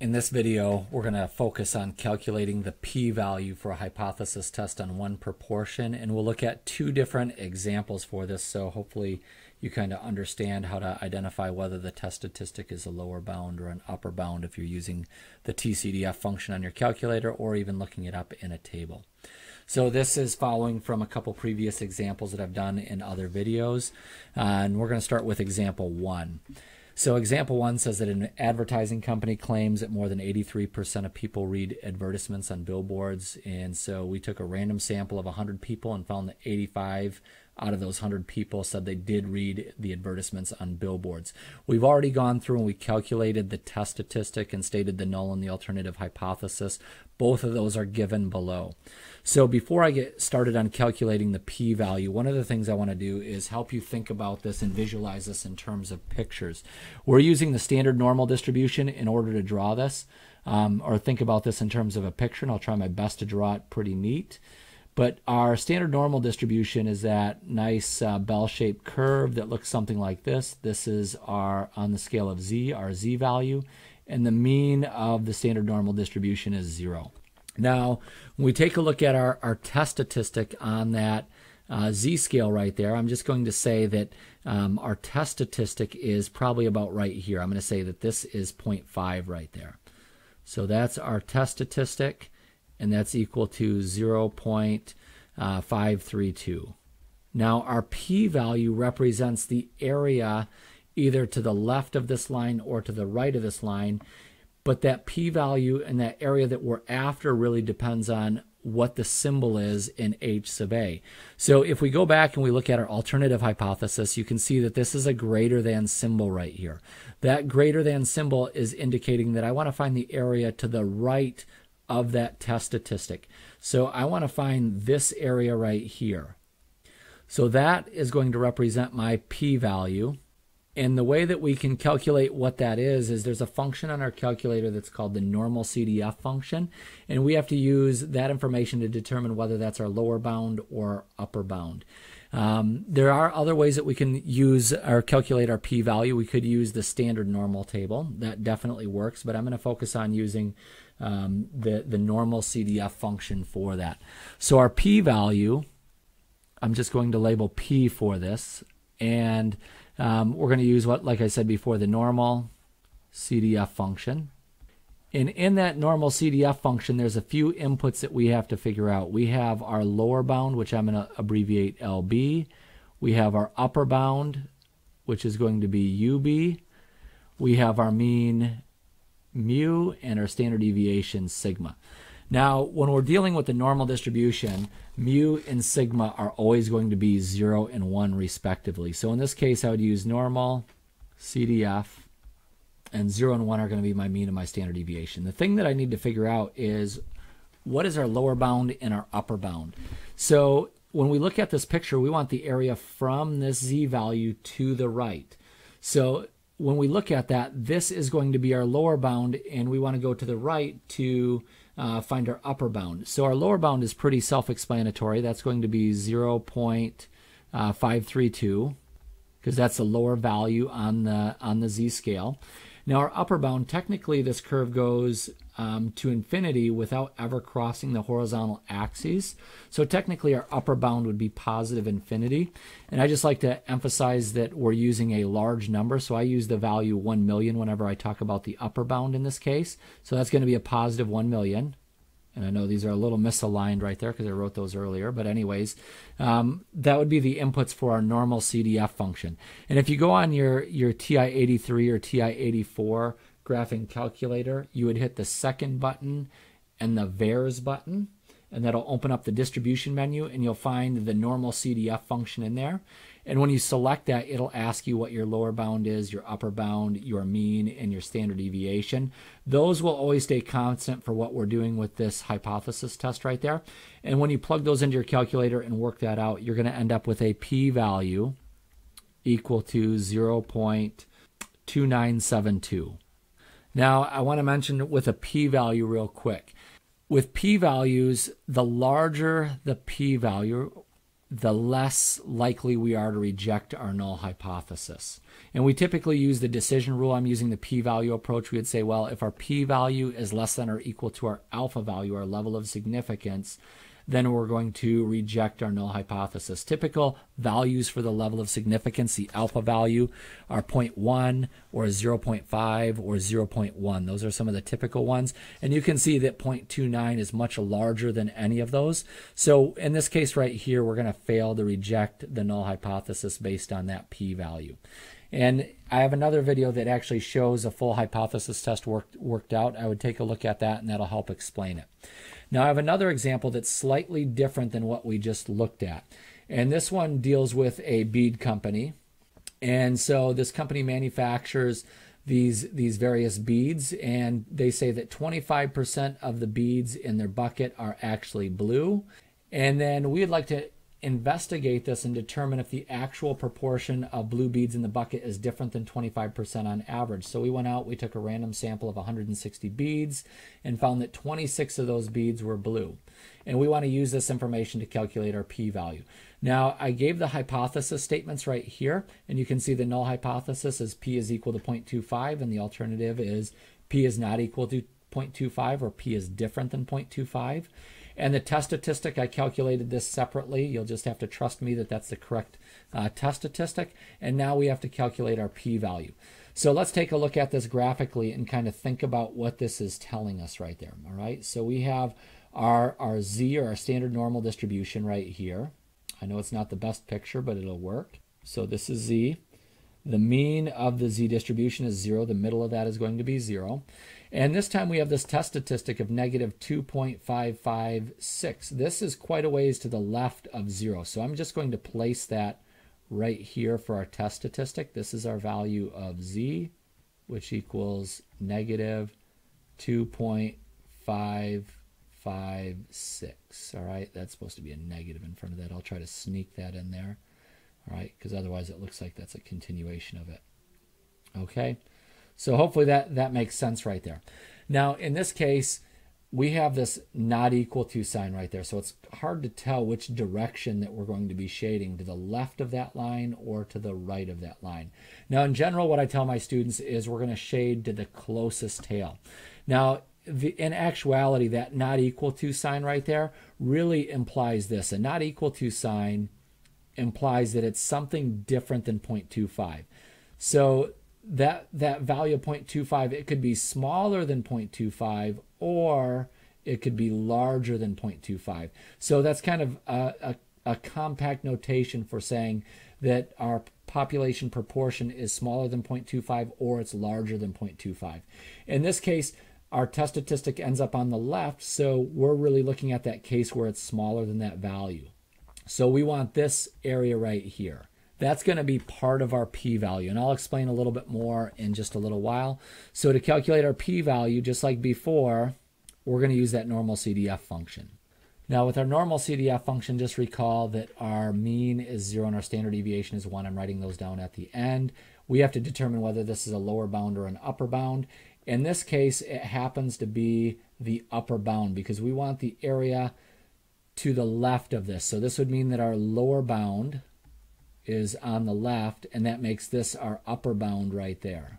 In this video, we're going to focus on calculating the p-value for a hypothesis test on one proportion, and we'll look at two different examples for this, so hopefully you kind of understand how to identify whether the test statistic is a lower bound or an upper bound if you're using the TCDF function on your calculator or even looking it up in a table. So this is following from a couple previous examples that I've done in other videos, uh, and we're going to start with example one. So, example one says that an advertising company claims that more than 83% of people read advertisements on billboards. And so, we took a random sample of 100 people and found that 85 out of those 100 people said they did read the advertisements on billboards. We've already gone through and we calculated the test statistic and stated the null and the alternative hypothesis. Both of those are given below. So before I get started on calculating the p-value, one of the things I want to do is help you think about this and visualize this in terms of pictures. We're using the standard normal distribution in order to draw this, um, or think about this in terms of a picture, and I'll try my best to draw it pretty neat. But our standard normal distribution is that nice uh, bell-shaped curve that looks something like this. This is our, on the scale of z, our z value, and the mean of the standard normal distribution is zero. Now, when we take a look at our, our test statistic on that uh, z-scale right there, I'm just going to say that um, our test statistic is probably about right here. I'm going to say that this is 0.5 right there. So that's our test statistic and that's equal to 0.532. Now our p-value represents the area either to the left of this line or to the right of this line, but that p-value and that area that we're after really depends on what the symbol is in H sub A. So if we go back and we look at our alternative hypothesis, you can see that this is a greater than symbol right here. That greater than symbol is indicating that I want to find the area to the right of that test statistic. So I want to find this area right here. So that is going to represent my p-value. And the way that we can calculate what that is, is there's a function on our calculator that's called the normal CDF function. And we have to use that information to determine whether that's our lower bound or upper bound. Um, there are other ways that we can use or calculate our p-value. We could use the standard normal table. That definitely works, but I'm going to focus on using um, the, the normal CDF function for that. So our p-value, I'm just going to label p for this, and um, we're going to use what, like I said before, the normal CDF function. And in that normal CDF function, there's a few inputs that we have to figure out. We have our lower bound, which I'm going to abbreviate LB. We have our upper bound, which is going to be UB. We have our mean mu and our standard deviation sigma. Now, when we're dealing with the normal distribution, mu and sigma are always going to be 0 and 1 respectively. So in this case, I would use normal, CDF, and 0 and 1 are going to be my mean and my standard deviation. The thing that I need to figure out is what is our lower bound and our upper bound. So when we look at this picture, we want the area from this z value to the right. So when we look at that, this is going to be our lower bound, and we want to go to the right to uh, find our upper bound. So our lower bound is pretty self-explanatory. That's going to be 0.532 because that's the lower value on the on the z scale. Now our upper bound, technically this curve goes um, to infinity without ever crossing the horizontal axes. So technically our upper bound would be positive infinity. And I just like to emphasize that we're using a large number. So I use the value 1 million whenever I talk about the upper bound in this case. So that's going to be a positive 1 million. And I know these are a little misaligned right there because I wrote those earlier. But anyways, um, that would be the inputs for our normal CDF function. And if you go on your, your TI-83 or TI-84 graphing calculator, you would hit the second button and the VARS button. And that'll open up the distribution menu and you'll find the normal CDF function in there. And when you select that, it'll ask you what your lower bound is, your upper bound, your mean, and your standard deviation. Those will always stay constant for what we're doing with this hypothesis test right there. And when you plug those into your calculator and work that out, you're going to end up with a p-value equal to 0.2972. Now, I want to mention with a p-value real quick. With p-values, the larger the p-value, the less likely we are to reject our null hypothesis. And we typically use the decision rule. I'm using the p value approach. We would say, well, if our p value is less than or equal to our alpha value, our level of significance, then we're going to reject our null hypothesis. Typical values for the level of significance, the alpha value, are 0.1 or 0.5 or 0.1. Those are some of the typical ones. And you can see that 0.29 is much larger than any of those. So in this case right here, we're going to fail to reject the null hypothesis based on that p-value. And I have another video that actually shows a full hypothesis test worked, worked out. I would take a look at that and that'll help explain it. Now I have another example that's slightly different than what we just looked at. And this one deals with a bead company. And so this company manufactures these these various beads and they say that 25% of the beads in their bucket are actually blue. And then we'd like to investigate this and determine if the actual proportion of blue beads in the bucket is different than 25% on average. So we went out, we took a random sample of 160 beads and found that 26 of those beads were blue. And we want to use this information to calculate our p-value. Now, I gave the hypothesis statements right here, and you can see the null hypothesis is p is equal to 0.25, and the alternative is p is not equal to 0.25 or p is different than 0.25. And the test statistic, I calculated this separately. You'll just have to trust me that that's the correct uh, test statistic. And now we have to calculate our p-value. So let's take a look at this graphically and kind of think about what this is telling us right there. All right, so we have our, our z or our standard normal distribution right here. I know it's not the best picture, but it'll work. So this is z. The mean of the z distribution is 0. The middle of that is going to be 0. And this time we have this test statistic of negative 2.556. This is quite a ways to the left of zero. So I'm just going to place that right here for our test statistic. This is our value of z, which equals negative 2.556. All right, that's supposed to be a negative in front of that. I'll try to sneak that in there. Right, because otherwise it looks like that's a continuation of it. Okay. So hopefully that, that makes sense right there. Now, in this case, we have this not equal to sign right there. So it's hard to tell which direction that we're going to be shading to the left of that line or to the right of that line. Now, in general, what I tell my students is we're going to shade to the closest tail. Now, in actuality, that not equal to sign right there really implies this. A not equal to sign implies that it's something different than 0.25. So that that value of 0.25 it could be smaller than 0.25 or it could be larger than 0.25 so that's kind of a, a, a, compact notation for saying that our population proportion is smaller than 0.25 or it's larger than 0.25 in this case our test statistic ends up on the left so we're really looking at that case where it's smaller than that value so we want this area right here that's going to be part of our p-value, and I'll explain a little bit more in just a little while. So to calculate our p-value, just like before, we're going to use that normal CDF function. Now with our normal CDF function, just recall that our mean is 0 and our standard deviation is 1. I'm writing those down at the end. We have to determine whether this is a lower bound or an upper bound. In this case, it happens to be the upper bound because we want the area to the left of this. So this would mean that our lower bound is on the left, and that makes this our upper bound right there.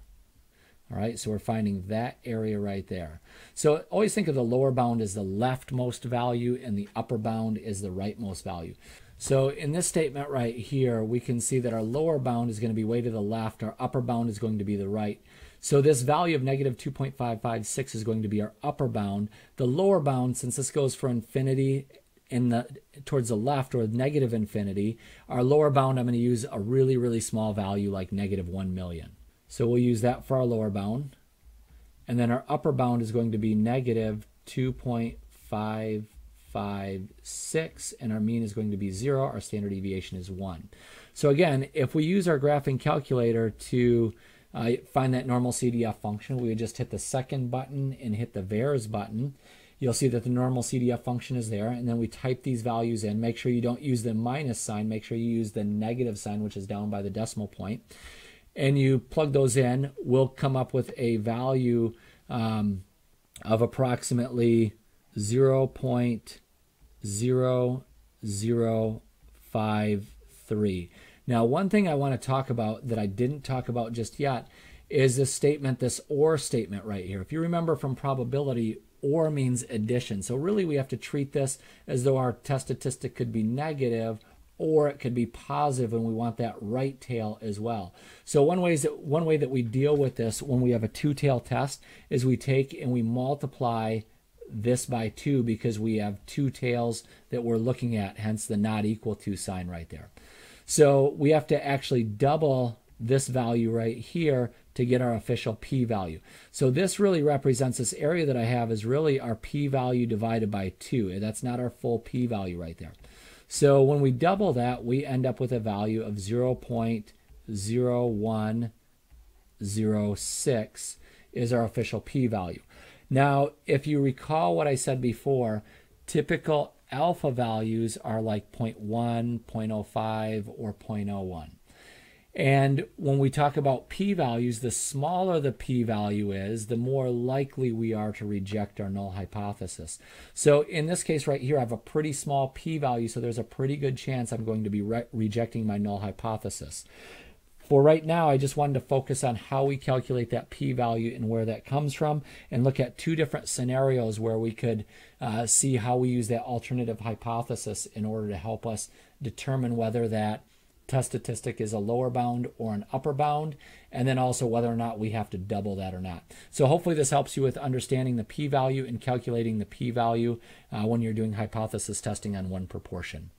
All right, so we're finding that area right there. So always think of the lower bound as the leftmost value and the upper bound is the rightmost value. So in this statement right here, we can see that our lower bound is going to be way to the left, our upper bound is going to be the right. So this value of negative 2.556 is going to be our upper bound. The lower bound, since this goes for infinity in the towards the left or negative infinity, our lower bound I'm going to use a really really small value like negative 1 million. So we'll use that for our lower bound. And then our upper bound is going to be negative 2.556 and our mean is going to be 0, our standard deviation is 1. So again, if we use our graphing calculator to uh, find that normal CDF function, we would just hit the second button and hit the VARS button you'll see that the normal CDF function is there. And then we type these values in. Make sure you don't use the minus sign. Make sure you use the negative sign, which is down by the decimal point. And you plug those in. We'll come up with a value um, of approximately 0.005 0.53. Now, one thing I want to talk about that I didn't talk about just yet is this statement, this OR statement right here. If you remember from probability, OR means addition. So really we have to treat this as though our test statistic could be negative or it could be positive and we want that right tail as well. So one way, that, one way that we deal with this when we have a two-tail test is we take and we multiply this by 2 because we have two tails that we're looking at, hence the not equal to sign right there. So we have to actually double this value right here to get our official p-value. So this really represents this area that I have is really our p-value divided by 2. That's not our full p-value right there. So when we double that, we end up with a value of 0.0106 is our official p-value. Now, if you recall what I said before, typical alpha values are like 0.1, 0.05, or 0.01. And when we talk about p values, the smaller the p value is, the more likely we are to reject our null hypothesis. So in this case right here, I have a pretty small p value, so there's a pretty good chance I'm going to be re rejecting my null hypothesis. For right now, I just wanted to focus on how we calculate that p-value and where that comes from and look at two different scenarios where we could uh, see how we use that alternative hypothesis in order to help us determine whether that test statistic is a lower bound or an upper bound, and then also whether or not we have to double that or not. So hopefully this helps you with understanding the p-value and calculating the p-value uh, when you're doing hypothesis testing on one proportion.